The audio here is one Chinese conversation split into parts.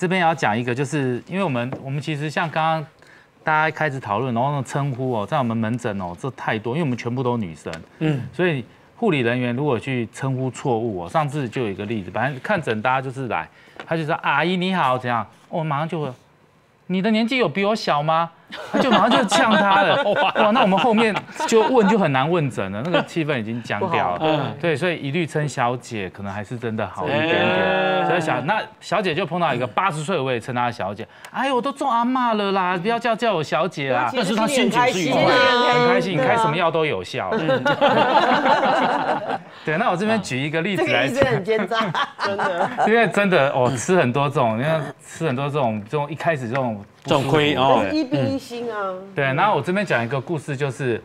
这边也要讲一个，就是因为我们我们其实像刚刚大家开始讨论，然后那种称呼哦，在我们门诊哦，这太多，因为我们全部都女生，嗯，所以护理人员如果去称呼错误，哦，上次就有一个例子，反正看诊大家就是来，他就说阿姨你好，怎样，我马上就会，你的年纪有比我小吗？他 就马上就呛他了，哇！那我们后面就问就很难问诊了，那个气氛已经僵掉了。嗯，对，所以一律称小姐，可能还是真的好一点点。所以小那小姐就碰到一个八十岁，我也称她小姐。哎呦，我都做阿妈了啦，不要叫叫我小姐啦。但是她心情是愉快，很开心，开什么药都有效。对，那我这边举一个例子来讲，很奸诈，真的。因为真的，我吃很多这种，你看吃很多这种这种一开始这种。重亏哦，一比一心啊。对，然后我这边讲一个故事，就是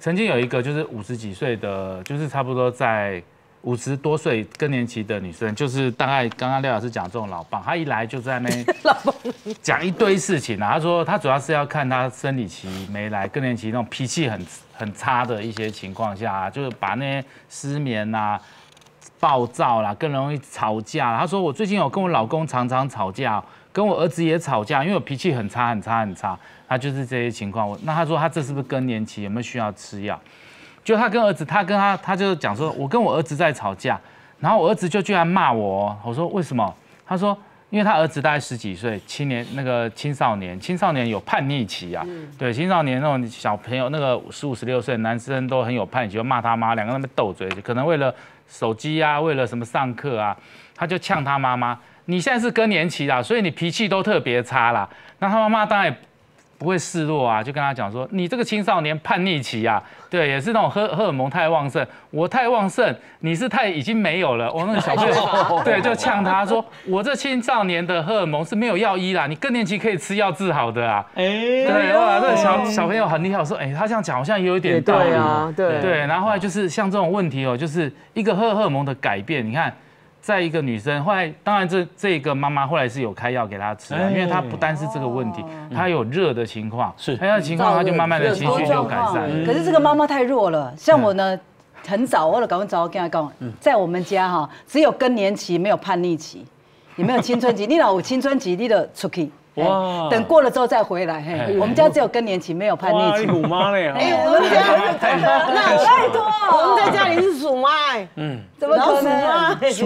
曾经有一个就是五十几岁的，就是差不多在五十多岁更年期的女生，就是大概刚刚廖老师讲这种老棒，她一来就在那边 讲一堆事情啊。她说她主要是要看她生理期没来，更年期那种脾气很很差的一些情况下，就是把那些失眠啊、暴躁啦、更容易吵架。她说我最近有跟我老公常常吵架。跟我儿子也吵架，因为我脾气很差很差很差，他就是这些情况。我那他说他这是不是更年期，有没有需要吃药？就他跟儿子，他跟他他就讲说，我跟我儿子在吵架，然后我儿子就居然骂我。我说为什么？他说因为他儿子大概十几岁，青年那个青少年，青少年有叛逆期啊。对，青少年那种小朋友，那个十五十六岁男生都很有叛逆期，就骂他妈，两个人在斗嘴，可能为了手机啊，为了什么上课啊，他就呛他妈妈。你现在是更年期啦，所以你脾气都特别差啦。那他妈妈当然也不会示弱啊，就跟他讲说：“你这个青少年叛逆期啊，对，也是那种荷荷尔蒙太旺盛，我太旺盛，你是太已经没有了。”我那个小朋友对，就呛他说：“我这青少年的荷尔蒙是没有药医啦，你更年期可以吃药治好的啊。”哎，对哇，这个小小朋友很厉害，我说：“哎，他这样讲好像有一点道理啊。”对对，然后后来就是像这种问题哦，就是一个荷荷尔蒙的改变，你看。在一个女生，后来当然这这个妈妈后来是有开药给她吃，因为她不单是这个问题，她有热的情况，是。她的情况，她就慢慢的情绪就改善。可是这个妈妈太弱了，像我呢，很早我就赶快找我跟她讲，在我们家哈，只有更年期，没有叛逆期，也没有青春期，你老有青春期，你的出去。哇！等过了之后再回来。嘿，我们家只有更年期，没有叛逆期。鼠妈嘞！哎，我们家 那太多，我们在家里是鼠妈。嗯，怎么可能？鼠妈，你 是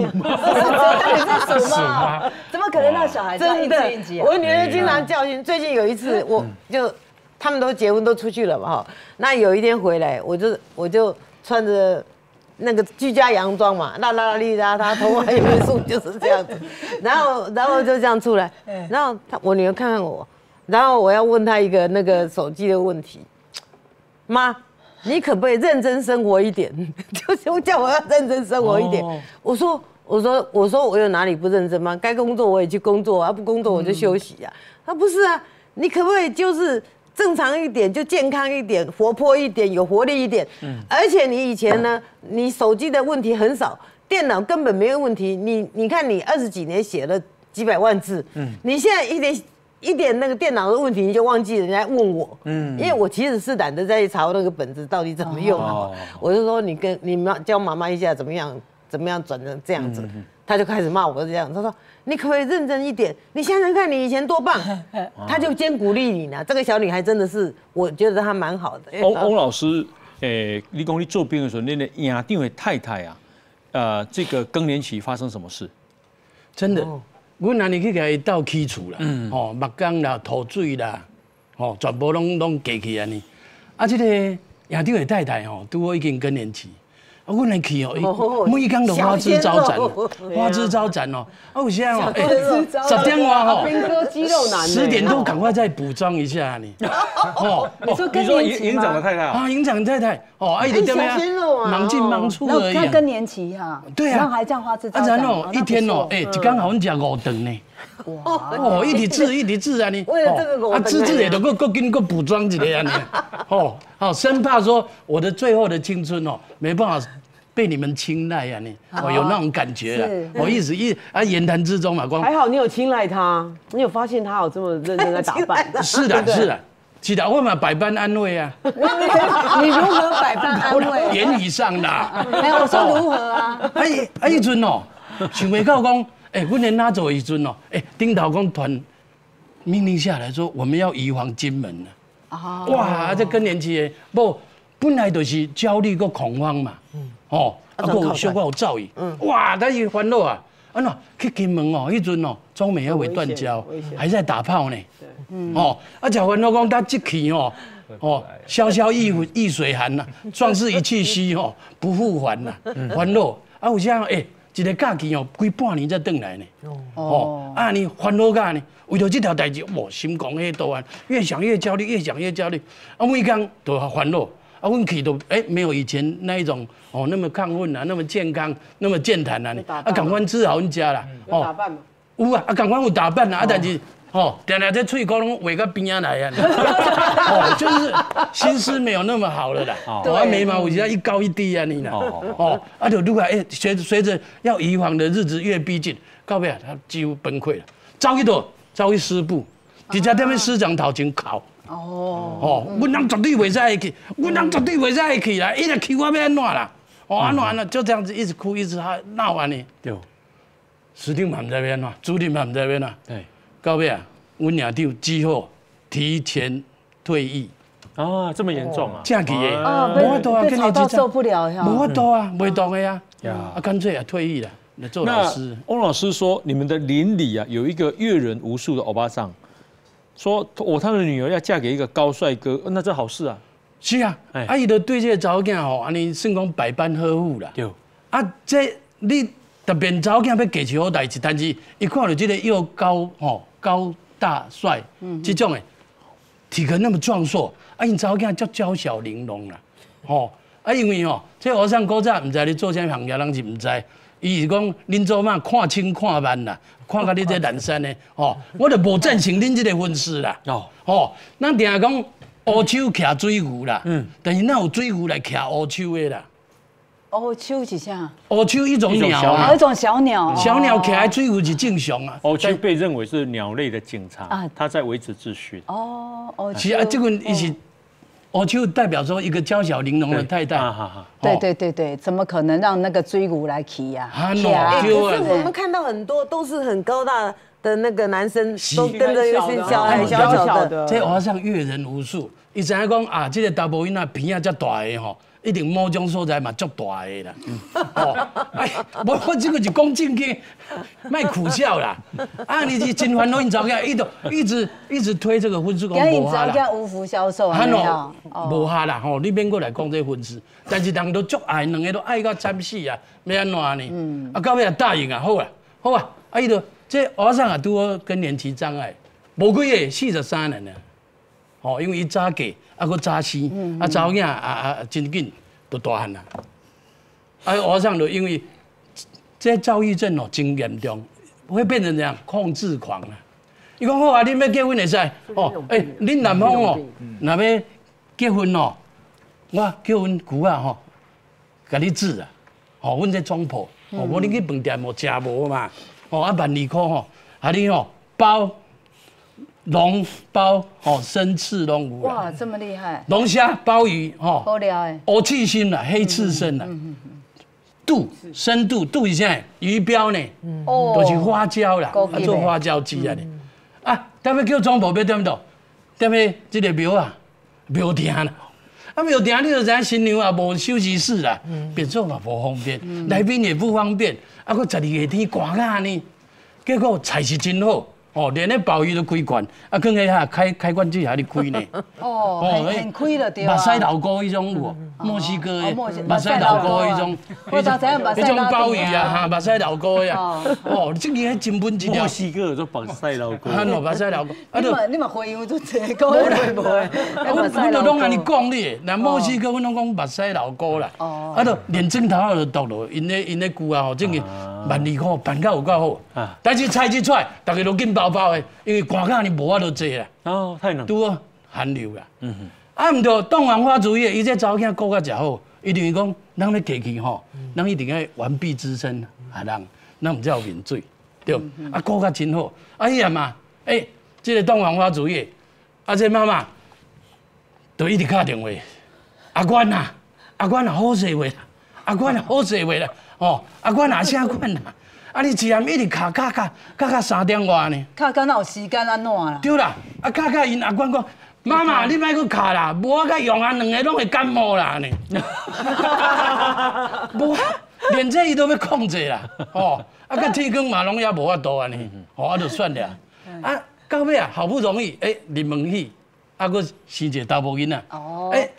鼠妈？怎么可能让小孩真的？我女儿经常教训。最近有一次，我就他们都结婚都出去了嘛哈。那有一天回来，我就我就穿着。那个居家洋装嘛，啦啦啦哩啦，他头发也没梳，就是这样子。然后，然后就这样出来。然后他我女儿看看我，然后我要问她一个那个手机的问题。妈，你可不可以认真生活一点？就是叫我要认真生活一点。我说，我说，我说我有哪里不认真吗？该工作我也去工作啊，不工作我就休息啊。他不是啊，你可不可以就是？正常一点，就健康一点，活泼一点，有活力一点。嗯，而且你以前呢，你手机的问题很少，电脑根本没有问题。你你看，你二十几年写了几百万字，嗯，你现在一点一点那个电脑的问题，你就忘记人家问我，嗯，因为我其实是懒得再去查那个本子到底怎么用啊。我就说你跟你妈教妈妈一下怎么样，怎么样转成这样子，他就开始骂我这样，他说。你可不可以认真一点？你想想看，你以前多棒，他就先鼓励你呢。这个小女孩真的是，我觉得她蛮好的。欧欧老师，诶，你讲你做兵的时候，你的亚定的太太啊，呃，这个更年期发生什么事？真的，我那年去给他倒起厝啦，哦，目光啦、吐水啦，哦，全部拢拢过去安尼。啊，这个亚定的太太哦，都我已经更年期。我来去哦，每天都花枝招展，花枝招展哦。哦，现在哦，十点哇哈，兵哥肌肉男，十点多赶快再补妆一下你。哦，你说营营长的太太啊，营长太太哦，哎，你怎么样？忙进忙出而已。那更年期哈，对啊，然后还这样花枝招展。哦，一天哦，哎，一刚好我们吃五顿呢。哇，哦，一直治一直治啊你。为了这个我，啊，治治也都够够跟够补妆几个啊你。哦，好，生怕说我的最后的青春哦，没办法。被你们青睐呀，你哦有那种感觉啊！我一直一啊言谈之中嘛，光还好你有青睐他，你有发现他有这么认真在打扮？是的，是的，祈祷会嘛百般安慰啊！你如何百般安慰？言语上的，没有我说如何啊？哎哎，一尊哦，想袂到讲，哎，阮连拉走一尊哦，哎，丁导公团命令下来说，我们要移防金门了。啊，哇，这更年期不本来就是焦虑个恐慌嘛。嗯。哦，啊个小可有躁郁。嗯。哇，他一烦恼啊，啊喏，去金门哦，一尊哦，中美要会断交，还在打炮呢。对。嗯。哦，啊，叫烦恼讲他这期哦。哦，潇潇易易水寒呐，壮士一去兮哦，不复还呐，欢乐啊！有啥诶，一个假期哦，几半年才回来呢。哦，啊，你烦恼噶呢？为着这条代志，哇，心狂迄多啊，越想越焦虑，越想越焦虑。啊，每天都烦恼，啊，问题都诶，没有以前那一种哦，那么亢奋啊，那么健康，那么健谈啊，啊，赶快治好人家啦。哦，打扮吗？有啊，啊，赶快有打扮啊，啊，但是。哦，常常这喙膏拢画个边啊来啊，哦，就是心思没有那么好了啦。哦，眉毛我觉得一高一低啊，你呢？哦哦，啊就如果哎，随着随着要移防的日子越逼近，告别他几乎崩溃了，遭一朵遭一师部，底下他们师长头前考。哦哦，我人绝对袂使去，我人绝对袂使去啦，一直气我要安怎啦？哦，安怎了？就这样子一直哭一直闹完呢。对，师弟嘛唔在边呐，主弟嘛唔在边呐。对。到尾啊，阮娘就之后提前退役。啊，这么严重啊？正气的。啊，被被吵到受不了，无法度啊，袂动的呀，啊，干脆啊退役了，来做老师。翁老师说，你们的邻里啊，有一个阅人无数的欧巴桑，说我他的女儿要嫁给一个高帅哥，那这好事啊。是啊，阿姨都对这个查某囝吼，安尼算讲百般呵护啦。对，啊，这你特别查某囝要嫁娶好代志，但是伊看到这个又高吼。高大帅，嗯这种诶，体格那么壮硕，啊，因查某囝叫娇小玲珑啦，吼，啊，因为吼，这和尚古早毋知你做啥行业，人是毋知，伊是讲恁做嘛看清看慢啦，看到你这南山呢，吼，我就无赞成恁这个婚事啦，哦，吼，咱定讲乌手徛水牛啦，嗯，但是哪有水牛来徛乌手的啦？乌秋几下？乌秋一种鸟啊，一种小鸟。小鸟可爱追舞是正常啊。乌秋被认为是鸟类的警察啊，它在维持秩序。哦哦，其实啊，这个一起乌秋代表说一个娇小玲珑的太太。对对对对，怎么可能让那个追骨来骑呀？可是我们看到很多都是很高大的那个男生，都跟着一些小矮小小的。这网上阅人无数，伊知影讲啊，这个大波音啊，鼻啊遮大的吼。一定某种所在嘛，足大的啦。哦，哎，无我这个是讲正经，卖苦笑啦。啊，你是真烦恼，你早起伊都一直一直推这个婚事，讲无下啦。无福消受啊，无下啦吼，你免过来讲这婚事，但是人都足爱，两个都爱到惨死啊，要安怎呢？嗯。啊，到尾也答应啊，好啊，好啊。啊，伊都这晚上啊，拄好更年期障碍，无几个四十三年了。哦，因为伊早嫁。啊，佫早生，啊，查某囝啊啊，真紧都大汉啦。啊，我上就因为这躁郁症哦，真严重，会变成这样控制狂啊。伊讲好啊，恁要结婚会使哦，诶，恁男方哦，若要结婚哦，我结婚久啊吼，甲你治啊，哦，阮这装婆，哦，无恁去饭店无食无嘛，哦，啊万二箍吼，啊你吼包。龙包哦，生刺龙骨哇，这么厉害！龙虾、鲍鱼哦，好料哎！黑刺身啦，黑刺身啦，肚深度肚一下鱼标呢，哦，都是花椒啦，啊做花椒鸡啊的啊，他们叫庄婆要点到，踮咩？这个庙啊，庙埕啦，啊庙埕你就知新娘啊无休息室啦，变做嘛无方便，来宾也不方便，啊个十二月天寒啊呢，结果菜是真好。哦，连那鲍鱼都开关，啊，更迄下开开关机还得开呢。哦，很开了对吧？马赛老哥迄种有，墨西哥的马赛老哥迄种，迄种鲍鱼啊，哈，马赛老哥呀。哦，这个还真本钱墨西哥做马赛老哥。哈，马赛老哥。你嘛你嘛会用做这个？不会不会。我我都拢安尼讲你，那墨西哥我拢讲马赛老哥啦。哦。啊，都连镜头啊都读了，因咧因咧句啊吼，真个万二块办到有够好。啊。但是菜一出来，大家都紧包包的，因为寒假你无法度坐啦。哦，太冷。拄啊，寒流啦。嗯哼。啊，毋着东方花烛夜，伊这查某囝过较好，一定是讲，咱咧提起吼，咱一定要完璧之身，啊人，咱毋才有面水，对。啊，顾较真好。啊，伊啊嘛，诶，这个东方花烛夜，啊，这妈妈，都一直敲电话，阿官啊，阿官啊，好势话，阿官啊，好势话啦，哦，阿官哪啥款啦？啊，你一暗一直卡卡卡卡卡三点外呢？卡到哪有时间安怎啦？对啦，啊卡卡因阿公讲，妈妈你莫去卡啦，无我甲用啊两个拢会感冒啦呢。无，连这伊都要控制啦，哦，啊甲天光嘛拢也无法度安尼，哦啊就算了，啊到尾啊好不容易诶入门去，啊搁生一个查某囡仔，哦诶，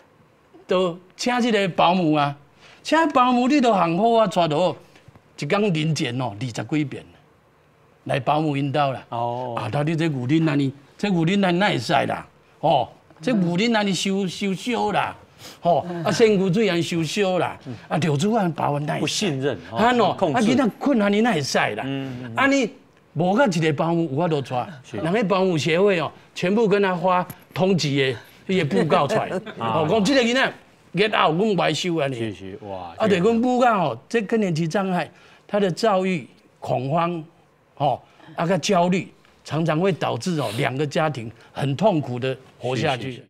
就请即个保姆啊，请保姆你都行好啊，带到一工零钱哦二十几遍，来保姆引导啦。哦，啊，到底这牛奶安尼，这牛奶安哪会使啦？哦，这牛奶安尼收收烧啦，哦，啊身躯水安收烧啦，啊流珠安把阮哪不会？信任，哦啊喏，控啊囡仔，困安尼哪会使啦？啊你无甲一个保姆有法度带，人个保姆协会哦，全部跟他发通缉的迄个布告出来，哦，讲这个囡仔日后阮白修安尼。是是哇，啊，对，阮母讲哦，这更年期障碍，他的躁郁、恐慌，哦，啊个焦虑，常常会导致哦两个家庭很痛苦的活下去。